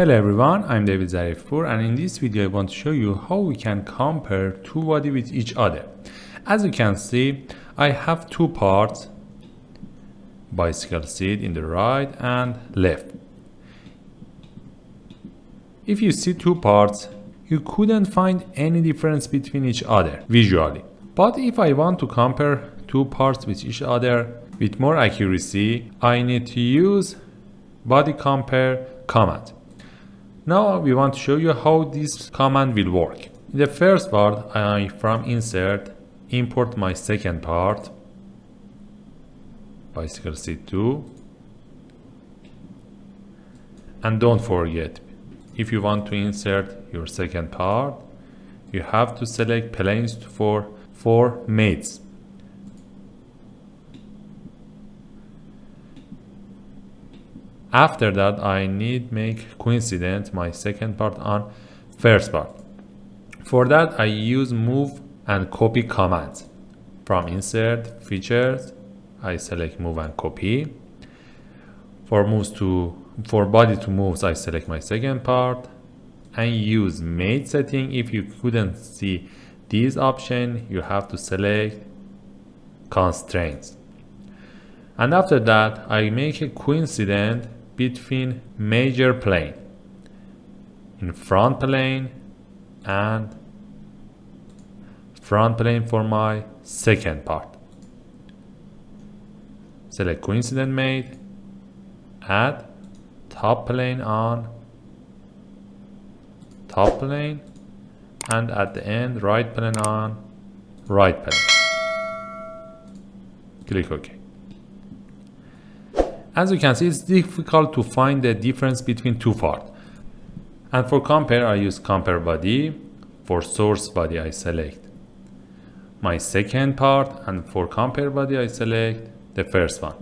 Hello everyone, I'm David Zarifpour and in this video I want to show you how we can compare two body with each other. As you can see, I have two parts, bicycle seat in the right and left. If you see two parts, you couldn't find any difference between each other visually. But if I want to compare two parts with each other with more accuracy, I need to use body compare command. Now we want to show you how this command will work. In the first part, I from insert import my second part, bicycle seat 2. And don't forget, if you want to insert your second part, you have to select planes for four mates. After that, I need make coincident my second part on first part. For that, I use move and copy commands. From insert features, I select move and copy. For moves to for body to moves, I select my second part and use mate setting. If you couldn't see this option, you have to select constraints. And after that, I make a coincident between major plane in front plane and front plane for my second part. Select coincident mate, add top plane on top plane and at the end right plane on right plane. Click OK. As you can see, it's difficult to find the difference between two parts. And for compare, I use compare body. For source body, I select my second part. And for compare body, I select the first one.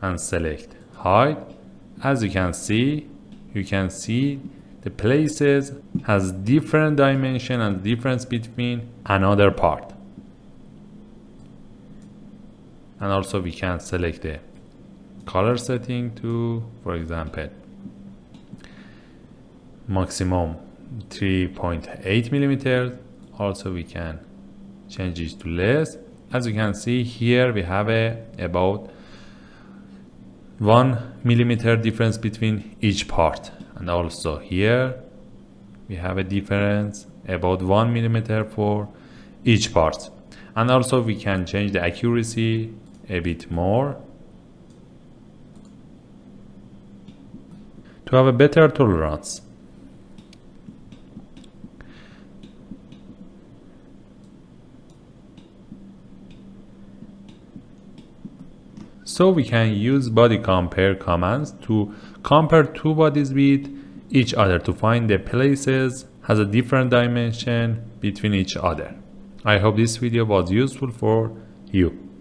And select hide. As you can see, you can see the places has different dimension and difference between another part. And also we can select the color setting to for example maximum 3.8 millimeters. Also we can change it to less. As you can see here we have a about one millimeter difference between each part. And also here we have a difference about one millimeter for each part. And also we can change the accuracy a bit more to have a better tolerance. So we can use body compare commands to compare two bodies with each other to find the places has a different dimension between each other. I hope this video was useful for you.